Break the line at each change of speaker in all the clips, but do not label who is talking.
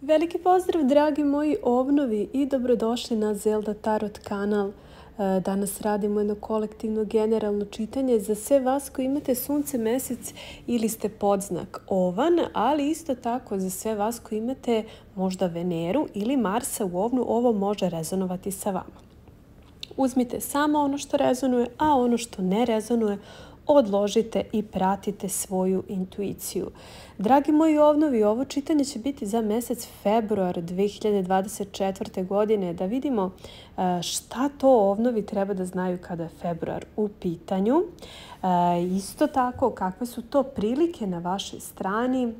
Veliki pozdrav, dragi moji ovnovi i dobrodošli na Zelda Tarot kanal. E, danas radimo jedno kolektivno generalno čitanje za sve vas koji imate sunce, mesec ili ste podznak ovan, ali isto tako za sve vas koji imate možda Veneru ili Marsa u ovnu, ovo može rezonovati sa vama. Uzmite samo ono što rezonuje, a ono što ne rezonuje, odložite i pratite svoju intuiciju. Dragi moji ovnovi, ovo čitanje će biti za mesec februar 2024. godine da vidimo e, šta to ovnovi treba da znaju kada je februar u pitanju. E, isto tako, kakve su to prilike na vašoj strani,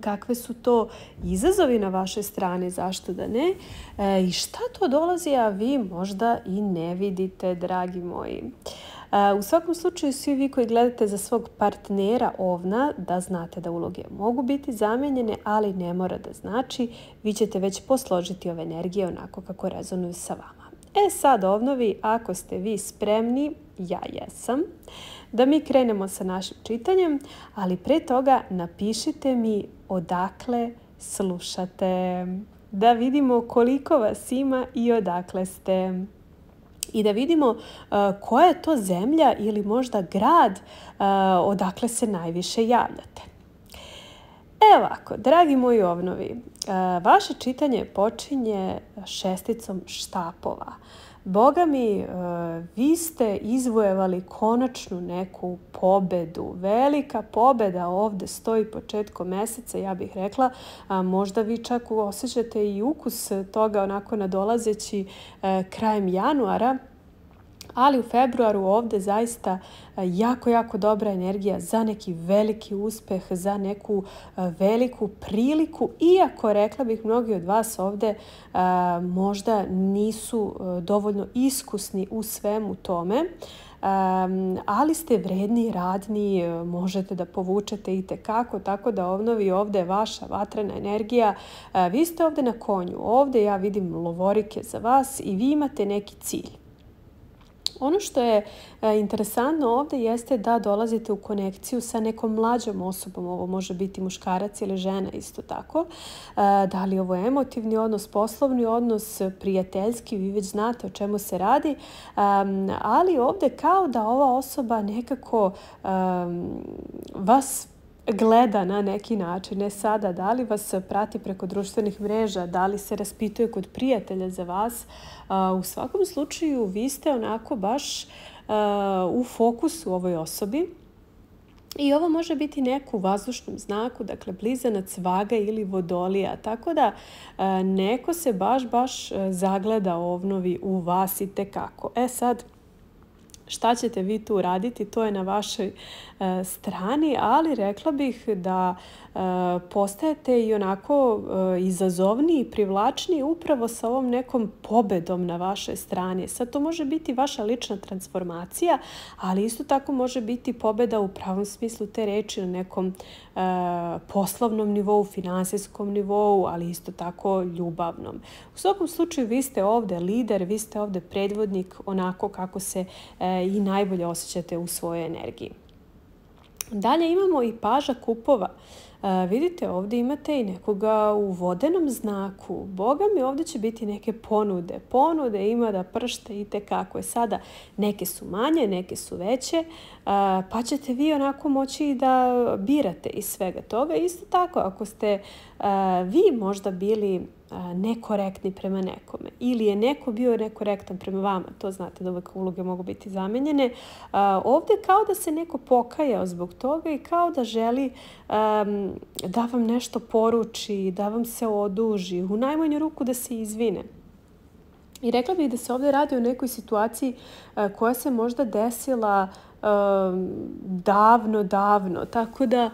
kakve su to izazovi na vašoj strani, zašto da ne, e, i šta to dolazi, a vi možda i ne vidite, dragi moji. U svakom slučaju, svi vi koji gledate za svog partnera ovna, da znate da uloge mogu biti zamenjene, ali ne mora da znači. Vi ćete već posložiti ove energije onako kako rezonuju sa vama. E sad, ovnovi, ako ste vi spremni, ja jesam, da mi krenemo sa našim čitanjem, ali pre toga napišite mi odakle slušate. Da vidimo koliko vas ima i odakle ste i da vidimo uh, koja je to zemlja ili možda grad uh, odakle se najviše javljate. Evo ovako, dragi moji ovnovi, uh, vaše čitanje počinje šesticom štapova. Boga mi, vi ste izvojevali konačnu neku pobedu. Velika pobeda ovde stoji početkom meseca, ja bih rekla. Možda vi čak osjećate i ukus toga onako nadolazeći e, krajem januara ali u februaru ovde zaista e, jako, jako dobra energija za neki veliki uspeh, za neku e, veliku priliku, iako rekla bih mnogi od vas ovde e, možda nisu dovoljno iskusni u svemu tome, Um, ali ste vredni, radni, možete da povučete i kako, tako da ovnovi ovde vaša vatrena energija. Uh, vi ste ovde na konju, ovde ja vidim lovorike za vas i vi imate neki cilj. Ono što je e, interesantno ovdje jeste da dolazite u konekciju sa nekom mlađom osobom. Ovo može biti muškarac ili žena isto tako. E, da li ovo je emotivni odnos, poslovni odnos, prijateljski, vi već znate o čemu se radi. Ali ovdje kao da ova osoba nekako vas gleda na neki način, ne sada, da li vas prati preko društvenih mreža, da li se raspituje kod prijatelja za vas. U svakom slučaju, vi ste onako baš u fokusu ovoj osobi. I ovo može biti neku vazdušnom znaku, dakle blizanac, vaga ili vodolija. Tako da neko se baš, baš zagleda ovnovi u vas i tekako. E sad, šta ćete vi tu raditi, to je na vašoj e, strani, ali rekla bih da e, postajete i onako e, izazovniji i privlačniji upravo sa ovom nekom pobedom na vašoj strani. Sad to može biti vaša lična transformacija, ali isto tako može biti pobeda u pravom smislu te reči na nekom e, poslovnom nivou, finansijskom nivou, ali isto tako ljubavnom. U svakom slučaju vi ste ovde lider, vi ste ovde predvodnik onako kako se e, i najbolje osjećate u svojoj energiji. Dalje imamo i paža kupova. E, vidite, ovdje imate i nekoga u vodenom znaku. Boga mi ovdje će biti neke ponude. Ponude ima da pršte i te kako je sada. Neke su manje, neke su veće, e, pa ćete vi onako moći da birate iz svega toga. Isto tako, ako ste e, vi možda bili nekorektni prema nekome ili je neko bio nekorektan prema vama, to znate da uvek uloge mogu biti zamenjene, ovdje kao da se neko pokajao zbog toga i kao da želi da vam nešto poruči, da vam se oduži, u najmanju ruku da se izvine. I rekla bih da se ovdje radi o nekoj situaciji koja se možda desila davno, davno. Tako da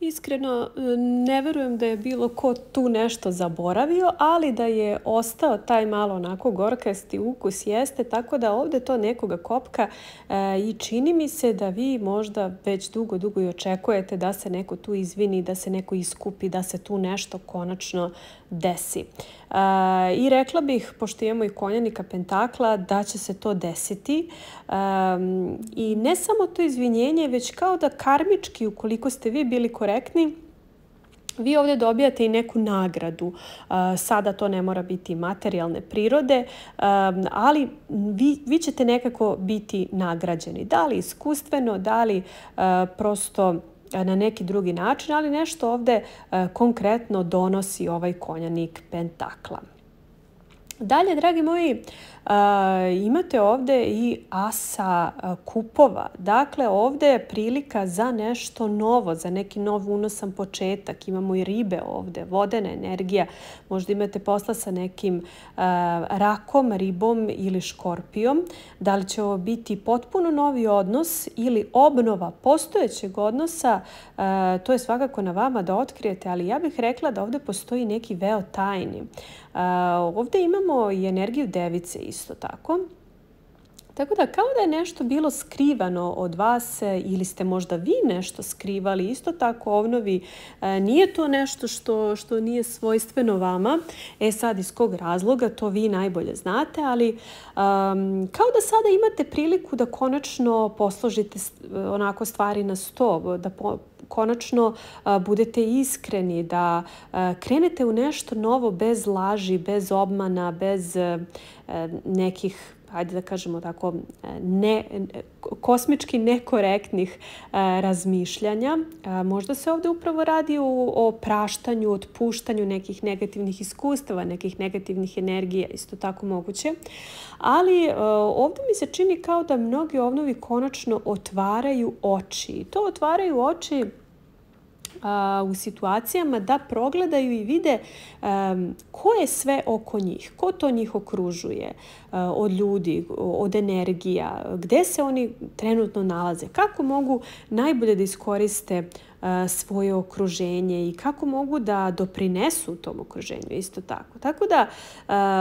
Iskreno, e, ne verujem da je bilo ko tu nešto zaboravio, ali da je ostao taj malo onako gorkasti ukus jeste, tako da ovdje to nekoga kopka e, i čini mi se da vi možda već dugo, dugo i očekujete da se neko tu izvini, da se neko iskupi, da se tu nešto konačno desi. I rekla bih, pošto imamo i konjanika Pentakla, da će se to desiti. I ne samo to izvinjenje, već kao da karmički, ukoliko ste vi bili korektni, vi ovdje dobijate i neku nagradu. Sada to ne mora biti materijalne prirode, ali vi, vi ćete nekako biti nagrađeni. Da li iskustveno, da li prosto E, na neki drugi način, ali nešto ovdje e, konkretno donosi ovaj konjanik pentakla. Dalje, dragi moji, imate ovdje i asa kupova. Dakle, ovdje je prilika za nešto novo, za neki nov unosan početak. Imamo i ribe ovdje, vodena energija. Možda imate posla sa nekim rakom, ribom ili škorpijom. Da li će ovo biti potpuno novi odnos ili obnova postojećeg odnosa, to je svakako na vama da otkrijete, ali ja bih rekla da ovdje postoji neki veo tajni. Ovdje imamo i energiju device isto isto tako. Tako da kao da je nešto bilo skrivano od vas e, ili ste možda vi nešto skrivali, isto tako ovnovi, e, nije to nešto što, što nije svojstveno vama. E sad iz kog razloga to vi najbolje znate, ali kao da sada imate priliku da konačno posložite onako stvari na sto, da konačno budete iskreni, da krenete u nešto novo bez laži, bez obmana, bez e, nekih Pa ajde da kažemo tako, e, ne, kosmički nekorektnih e, razmišljanja. E, možda se ovdje upravo radi o, o praštanju, otpuštanju nekih negativnih iskustava, nekih negativnih energija, isto tako moguće. Ali ovdje mi se čini kao da mnogi ovnovi konačno otvaraju oči. To otvaraju oči u situacijama da progledaju i vide ko je sve oko njih, ko to njih okružuje e, od ljudi, od energija, gde se oni trenutno nalaze, kako mogu najbolje da iskoriste svoje okruženje i kako mogu da doprinesu tom okruženju isto tako. Tako da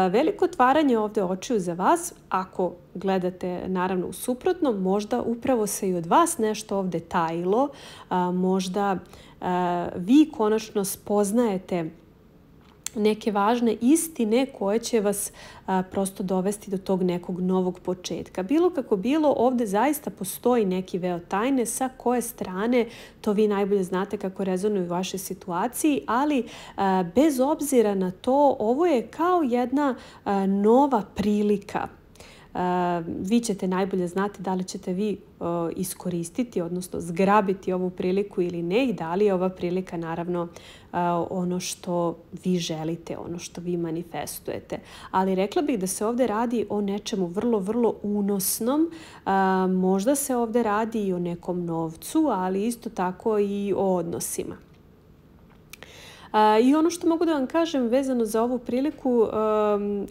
veliko otvaranje ovdje očiju za vas, ako gledate naravno u suprotnom, možda upravo se i od vas nešto ovdje tajilo, možda vi konačno spoznajete neke važne istine koje će vas prosto dovesti do tog nekog novog početka. Bilo kako bilo, ovdje zaista postoji neki veo tajne sa koje strane to vi najbolje znate kako rezonuju u vašoj situaciji, ali bez obzira na to, ovo je kao jedna nova prilika vi ćete najbolje znati da li ćete vi iskoristiti, odnosno zgrabiti ovu priliku ili ne i da li je ova prilika naravno ono što vi želite, ono što vi manifestujete. Ali rekla bih da se ovdje radi o nečemu vrlo, vrlo unosnom. Možda se ovdje radi i o nekom novcu, ali isto tako i o odnosima. I ono što mogu da vam kažem vezano za ovu priliku,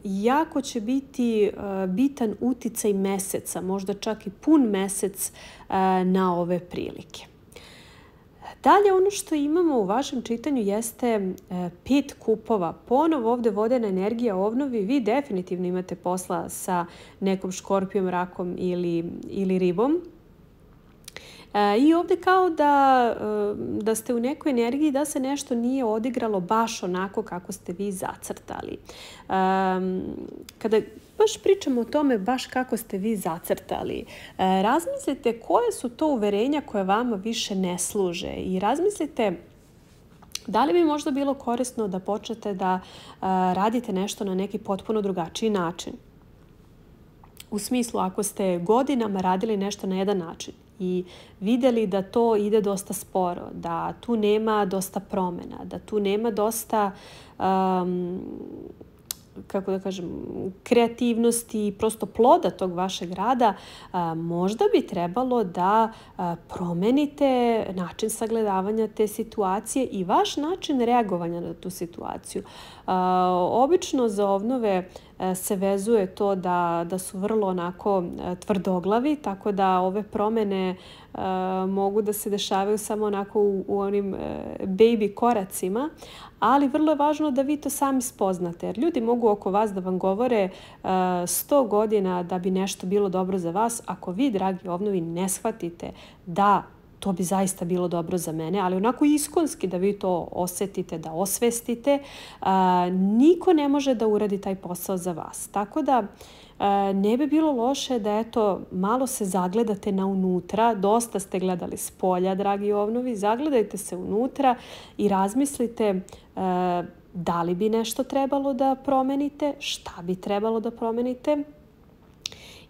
jako će biti e, bitan uticaj meseca, možda čak i pun mesec e, na ove prilike. Dalje, ono što imamo u vašem čitanju jeste e, pet kupova. Ponovo ovdje vodena energija ovnovi. Vi definitivno imate posla sa nekom škorpijom, rakom ili, ili ribom. E, I ovdje kao da, e, da ste u nekoj energiji da se nešto nije odigralo baš onako kako ste vi zacrtali. E, kada baš pričamo o tome baš kako ste vi zacrtali, razmislite koje su to uverenja koje vama više ne služe i razmislite da li bi možda bilo korisno da počnete da radite nešto na neki potpuno drugačiji način? U smislu, ako ste godinama radili nešto na jedan način i videli da to ide dosta sporo, da tu nema dosta promena, da tu nema dosta um, kako da kažem, kreativnosti i prosto ploda tog vašeg rada, možda bi trebalo da promenite način sagledavanja te situacije i vaš način reagovanja na tu situaciju. Obično za obnove E, se vezuje to da, da su vrlo onako e, tvrdoglavi, tako da ove promene e, mogu da se dešavaju samo onako u, u onim baby koracima, ali vrlo je važno da vi to sami spoznate. Jer ljudi mogu oko vas da vam govore 100 godina da bi nešto bilo dobro za vas. Ako vi, dragi ovnovi, ne shvatite da to bi zaista bilo dobro za mene, ali onako iskonski da vi to osetite, da osvestite, niko ne može da uradi taj posao za vas. Tako da ne bi bilo loše da eto malo se zagledate na unutra. Dosta ste gledali s polja, dragi ovnovi. Zagledajte se unutra i razmislite da li bi nešto trebalo da promenite, šta bi trebalo da promenite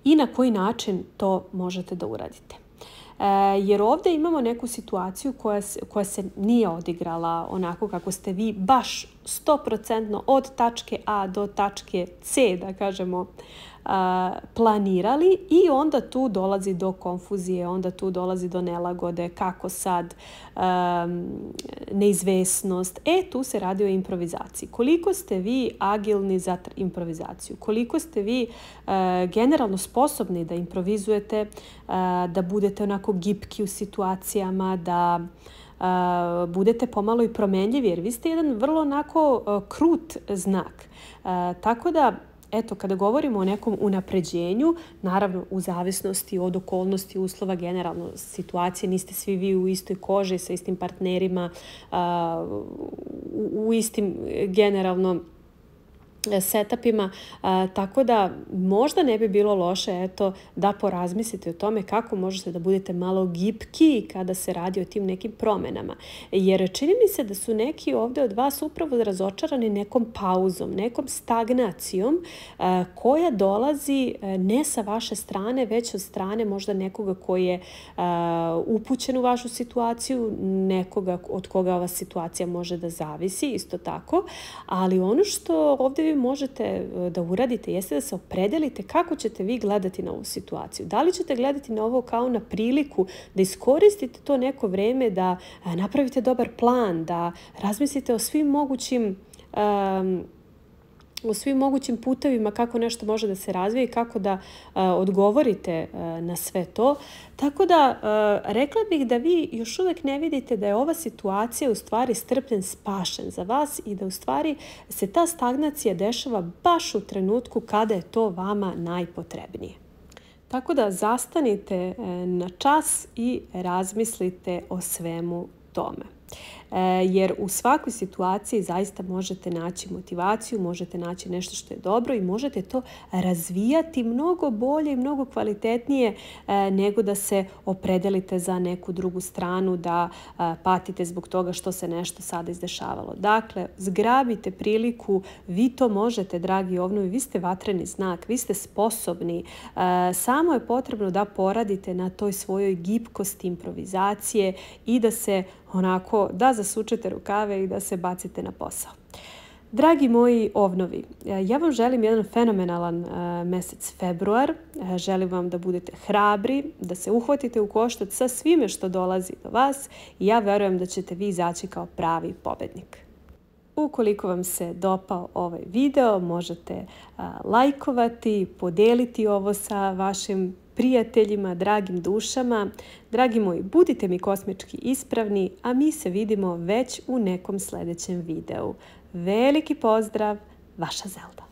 i na koji način to možete da uradite. E, jer ovdje imamo neku situaciju koja se, koja se nije odigrala onako kako ste vi baš 100% od tačke A do tačke C, da kažemo, planirali i onda tu dolazi do konfuzije, onda tu dolazi do nelagode, kako sad, neizvesnost. E, tu se radi o improvizaciji. Koliko ste vi agilni za improvizaciju? Koliko ste vi e, generalno sposobni da improvizujete, e, da budete onako gipki u situacijama, da e, budete pomalo i promenljivi, jer vi ste jedan vrlo onako krut znak. Tako da Eto, kada govorimo o nekom unapređenju, naravno u zavisnosti od okolnosti, uslova, generalno situacije, niste svi vi u istoj koži sa istim partnerima, u istim generalno setupima, tako da možda ne bi bilo loše eto, da porazmislite o tome kako možete da budete malo gipki kada se radi o tim nekim promenama. Jer čini mi se da su neki ovdje od vas upravo razočarani nekom pauzom, nekom stagnacijom koja dolazi e, ne sa vaše strane, već od strane možda nekoga koji je upućen u vašu situaciju, nekoga od koga ova situacija može da zavisi, isto tako. Ali ono što ovdje vi možete e, da uradite jeste da se opredelite kako ćete vi gledati na ovu situaciju. Da li ćete gledati na ovo kao na priliku da iskoristite to neko vreme, da e, napravite dobar plan, da razmislite o svim mogućim um, u svim mogućim putevima kako nešto može da se razvije i kako da a, odgovorite a, na sve to. Tako da a, rekla bih da vi još uvek ne vidite da je ova situacija u stvari strpljen spašen za vas i da u stvari se ta stagnacija dešava baš u trenutku kada je to vama najpotrebnije. Tako da zastanite na čas i razmislite o svemu tome. E, jer u svakoj situaciji zaista možete naći motivaciju, možete naći nešto što je dobro i možete to razvijati mnogo bolje i mnogo kvalitetnije e, nego da se opredelite za neku drugu stranu, da e, patite zbog toga što se nešto sada izdešavalo. Dakle, zgrabite priliku, vi to možete, dragi ovnovi, vi ste vatreni znak, vi ste sposobni. Samo je potrebno da poradite na toj svojoj gipkosti improvizacije i da se onako da zasučete rukave i da se bacite na posao. Dragi moji ovnovi, ja vam želim jedan fenomenalan mjesec mesec februar. E, želim vam da budete hrabri, da se uhvatite u koštac sa svime što dolazi do vas i ja verujem da ćete vi izaći kao pravi pobednik. Ukoliko vam se dopao ovaj video, možete e, lajkovati, podeliti ovo sa vašim prijateljima, dragim dušama. Dragi moji, budite mi kosmički ispravni, a mi se vidimo već u nekom sljedećem videu. Veliki pozdrav, vaša Zelda.